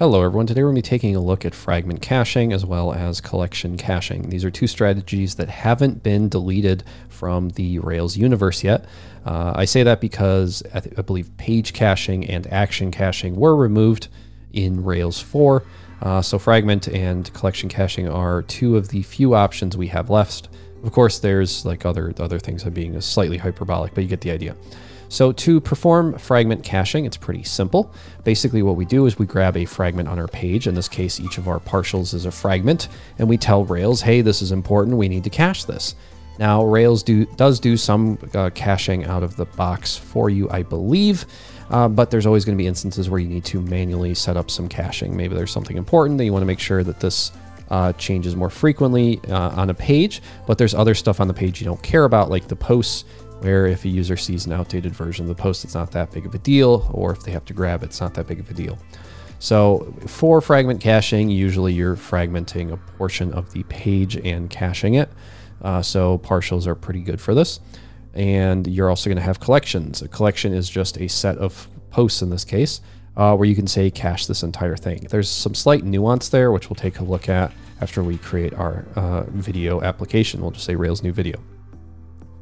Hello everyone, today we're going to be taking a look at fragment caching as well as collection caching. These are two strategies that haven't been deleted from the Rails universe yet. Uh, I say that because I, I, believe page caching and action caching were removed in Rails 4. Uh, so fragment and collection caching are two of the few options we have left. Of course, there's like other other things I'm being slightly hyperbolic, but you get the idea. So to perform fragment caching, it's pretty simple. Basically what we do is we grab a fragment on our page. In this case, each of our partials is a fragment, and we tell Rails, hey, this is important, we need to cache this. Now, Rails do, does do some uh, caching out of the box for you, I believe, uh, but there's always going to be instances where you need to manually set up some caching. Maybe there's something important that you want to make sure that this uh, changes more frequently uh, on a page, but there's other stuff on the page you don't care about, like the posts where if a user sees an outdated version of the post, it's not that big of a deal, or if they have to grab it, it's not that big of a deal. So for fragment caching, usually you're fragmenting a portion of the page and caching it. Uh, so partials are pretty good for this. And you're also going to have collections. A collection is just a set of posts in this case, uh, where you can say cache this entire thing. There's some slight nuance there, which we'll take a look at after we create our uh, video application. We'll just say Rails new video.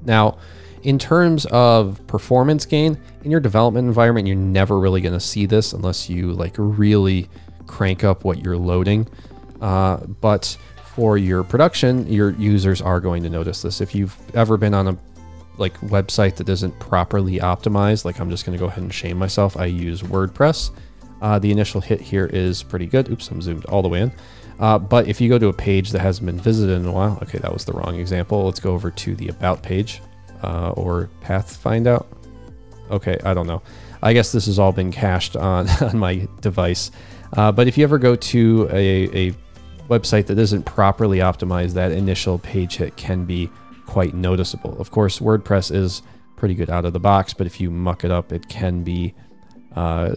Now, in terms of performance gain, in your development environment, you're never really going to see this unless you like really crank up what you're loading. Uh, but for your production, your users are going to notice this. If you've ever been on a like website that isn't properly optimized, like I'm just going to go ahead and shame myself. I use WordPress. Uh, the initial hit here is pretty good. Oops, I'm zoomed all the way in. Uh, but if you go to a page that hasn't been visited in a while, okay, that was the wrong example. Let's go over to the About page uh, or path find out. Okay, I don't know. I guess this has all been cached on, on my device. Uh, but if you ever go to a, a website that isn't properly optimized, that initial page hit can be quite noticeable. Of course, WordPress is pretty good out of the box, but if you muck it up, it can be uh,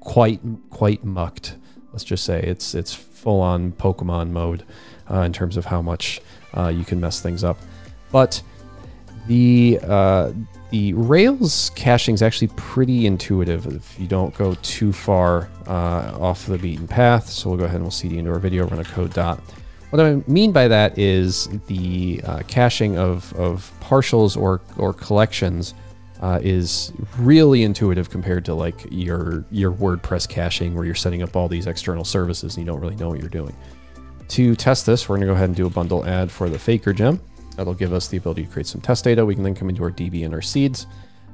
quite quite mucked. Let's just say it's it's full on Pokemon mode uh, in terms of how much uh, you can mess things up. But the uh, the Rails caching is actually pretty intuitive if you don't go too far uh, off the beaten path. So we'll go ahead and we'll cd into our video, run a code dot. What I mean by that is the uh, caching of, of partials or, or collections uh, is really intuitive compared to like your, your WordPress caching where you're setting up all these external services and you don't really know what you're doing. To test this, we're going to go ahead and do a bundle add for the Faker gem. That'll give us the ability to create some test data. We can then come into our DB and our seeds.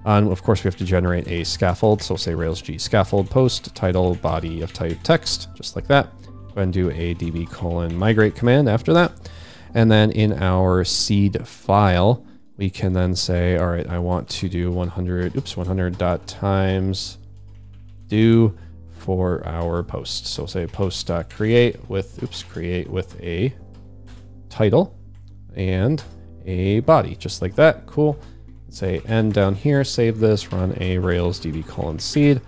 And of course, we have to generate a scaffold. So say Rails G scaffold post, title, body of type text, just like that. Go and do a db colon migrate command after that. And then in our seed file, we can then say, all right, I want to do 100, oops, 100 dot times do for our post. So say post create with, oops, create with a title and a body, just like that. Cool. Say end down here, save this, run a Rails db colon seed.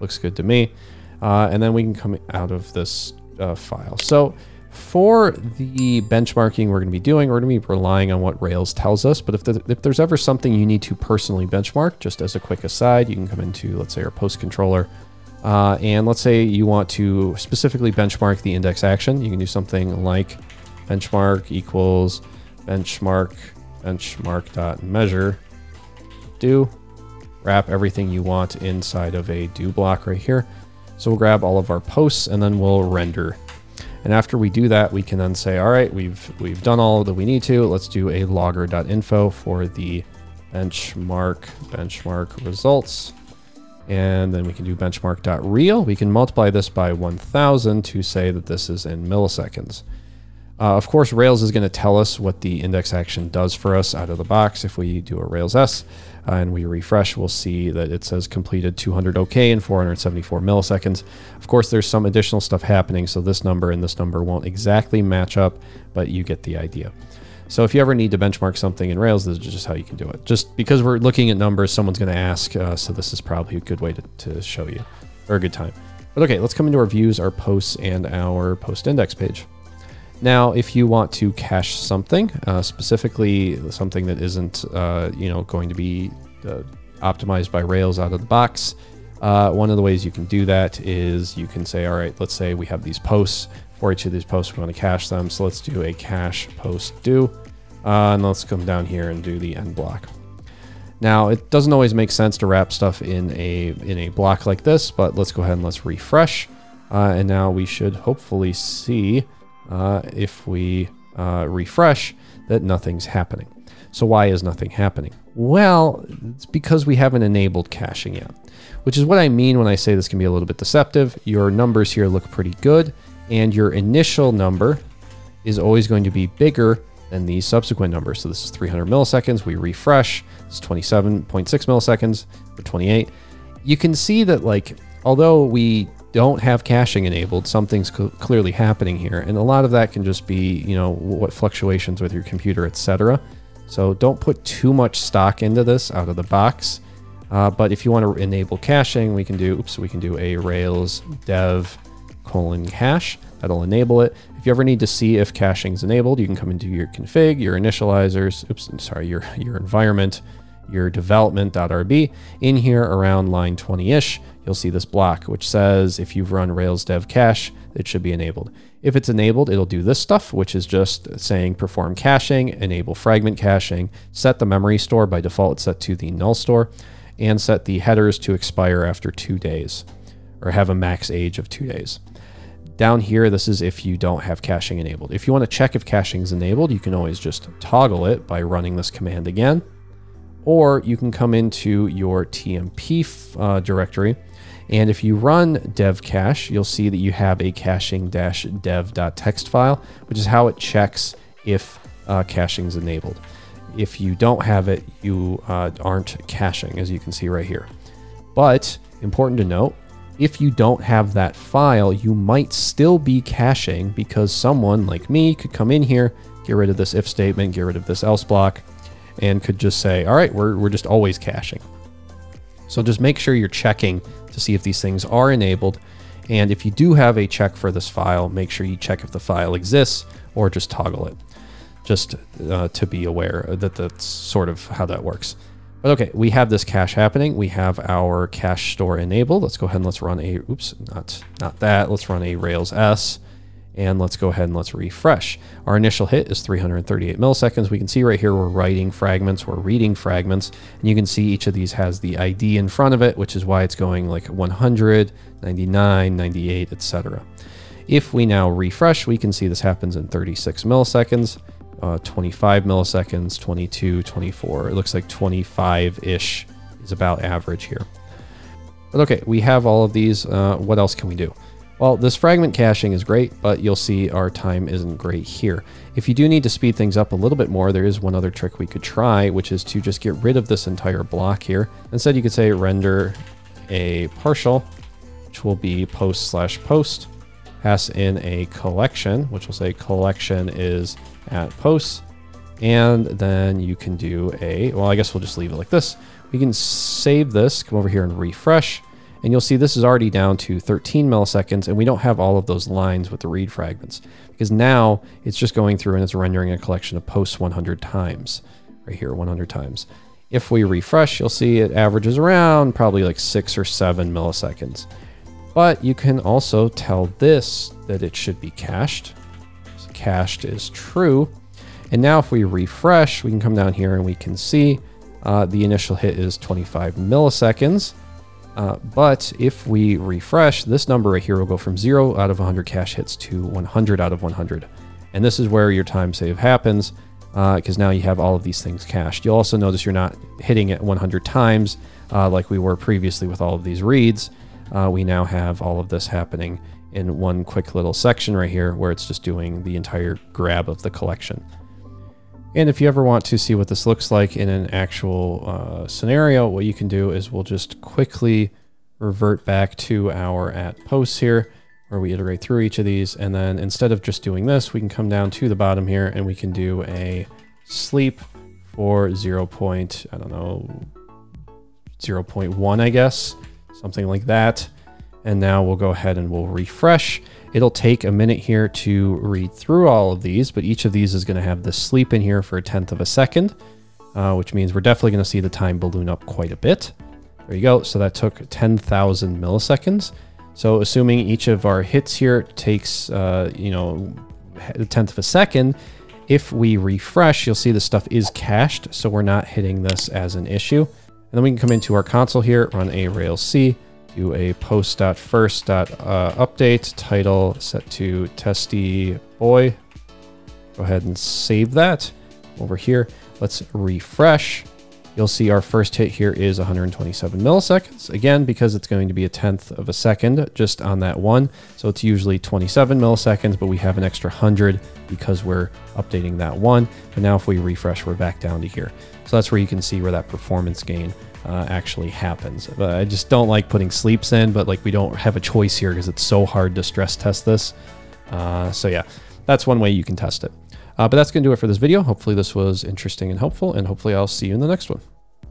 Looks good to me. Uh, and then we can come out of this uh, file. So for the benchmarking we're going to be doing, we're going to be relying on what Rails tells us. But if, the, if there's ever something you need to personally benchmark, just as a quick aside, you can come into, let's say, our post controller. Uh, and let's say you want to specifically benchmark the index action. You can do something like benchmark equals benchmark benchmark.measure do wrap everything you want inside of a do block right here. So we'll grab all of our posts and then we'll render. And after we do that, we can then say, all right, we've we've done all that we need to. Let's do a logger.info for the benchmark benchmark results. And then we can do benchmark.real. We can multiply this by 1000 to say that this is in milliseconds. Uh, of course, Rails is going to tell us what the index action does for us out of the box. If we do a Rails S uh, and we refresh, we'll see that it says completed 200 OK in 474 milliseconds. Of course, there's some additional stuff happening, so this number and this number won't exactly match up, but you get the idea. So if you ever need to benchmark something in Rails, this is just how you can do it. Just because we're looking at numbers, someone's going to ask, uh, so this is probably a good way to, to show you, or a good time. But okay, let's come into our views, our posts, and our post index page. Now, if you want to cache something, uh, specifically something that isn't, uh, you know, going to be uh, optimized by Rails out of the box, Uh, one of the ways you can do that is you can say, all right, let's say we have these posts. For each of these posts, we want to cache them. So let's do a cache post do. Uh, and let's come down here and do the end block. Now, it doesn't always make sense to wrap stuff in a, in a block like this, but let's go ahead and let's refresh. Uh, and now we should hopefully see uh, if we uh, refresh that nothing's happening. So why is nothing happening? Well, it's because we haven't enabled caching yet, which is what I mean when I say this can be a little bit deceptive. Your numbers here look pretty good, and your initial number is always going to be bigger than the subsequent numbers. So this is 300 milliseconds. We refresh. It's 27.6 milliseconds for 28. You can see that like, although we don't have caching enabled, something's clearly happening here. And a lot of that can just be, you know, what fluctuations with your computer, etc. So don't put too much stock into this out of the box. Uh, but if you want to enable caching, we can do, oops, we can do a Rails dev colon cache. That'll enable it. If you ever need to see if caching is enabled, you can come into your config, your initializers, oops, sorry, your, your environment, your development.rb. In here around line 20-ish, you'll see this block, which says if you've run Rails dev cache, it should be enabled. If it's enabled, it'll do this stuff, which is just saying perform caching, enable fragment caching, set the memory store. By default, it's set to the null store, and set the headers to expire after two days, or have a max age of two days. Down here, this is if you don't have caching enabled. If you want to check if caching is enabled, you can always just toggle it by running this command again. Or you can come into your TMP uh, directory, and if you run dev cache, you'll see that you have a caching-dev.txt file, which is how it checks if uh, caching is enabled. If you don't have it, you uh, aren't caching, as you can see right here. But important to note, if you don't have that file, you might still be caching because someone like me could come in here, get rid of this if statement, get rid of this else block, and could just say, all right, we're, we're just always caching. So just make sure you're checking to see if these things are enabled. And if you do have a check for this file, make sure you check if the file exists or just toggle it, just uh, to be aware that that's sort of how that works. But okay, we have this cache happening. We have our cache store enabled. Let's go ahead and let's run a, oops, not, not that. Let's run a Rails S and let's go ahead and let's refresh. Our initial hit is 338 milliseconds. We can see right here we're writing fragments, we're reading fragments, and you can see each of these has the ID in front of it, which is why it's going like 100, 99, 98, etc. If we now refresh, we can see this happens in 36 milliseconds uh, 25 milliseconds, 22, 24. It looks like 25-ish is about average here. But okay, we have all of these. Uh, what else can we do? Well, this fragment caching is great, but you'll see our time isn't great here. If you do need to speed things up a little bit more, there is one other trick we could try, which is to just get rid of this entire block here. Instead, you could say render a partial, which will be post slash post, pass in a collection, which will say collection is at posts. And then you can do a, well, I guess we'll just leave it like this. We can save this, come over here and refresh. And you'll see this is already down to 13 milliseconds and we don't have all of those lines with the read fragments because now it's just going through and it's rendering a collection of posts 100 times right here, 100 times. If we refresh, you'll see it averages around probably like six or seven milliseconds. But you can also tell this that it should be cached cached is true. And now if we refresh, we can come down here and we can see uh, the initial hit is 25 milliseconds. Uh, but if we refresh, this number right here will go from 0 out of 100 cache hits to 100 out of 100. And this is where your time save happens because uh, now you have all of these things cached. You'll also notice you're not hitting it 100 times uh, like we were previously with all of these reads. Uh, we now have all of this happening in one quick little section right here where it's just doing the entire grab of the collection. And if you ever want to see what this looks like in an actual uh, scenario, what you can do is we'll just quickly revert back to our at posts here where we iterate through each of these. And then instead of just doing this, we can come down to the bottom here and we can do a sleep for 0. Point, I don't know, 0 0.1, I guess, something like that. And now we'll go ahead and we'll refresh. It'll take a minute here to read through all of these, but each of these is going to have the sleep in here for a tenth of a second, uh, which means we're definitely going to see the time balloon up quite a bit. There you go. So that took 10,000 milliseconds. So assuming each of our hits here takes, uh, you know, a tenth of a second, if we refresh, you'll see the stuff is cached, so we're not hitting this as an issue. And then we can come into our console here, run a Rails C, do a post.first.update, title set to testy boy. Go ahead and save that over here. Let's refresh you'll see our first hit here is 127 milliseconds. Again, because it's going to be a tenth of a second just on that one. So it's usually 27 milliseconds, but we have an extra 100 because we're updating that one. But now if we refresh, we're back down to here. So that's where you can see where that performance gain uh, actually happens. But I just don't like putting sleeps in, but like we don't have a choice here because it's so hard to stress test this. Uh, so yeah, that's one way you can test it. Uh, but that's going to do it for this video. Hopefully this was interesting and helpful, and hopefully I'll see you in the next one.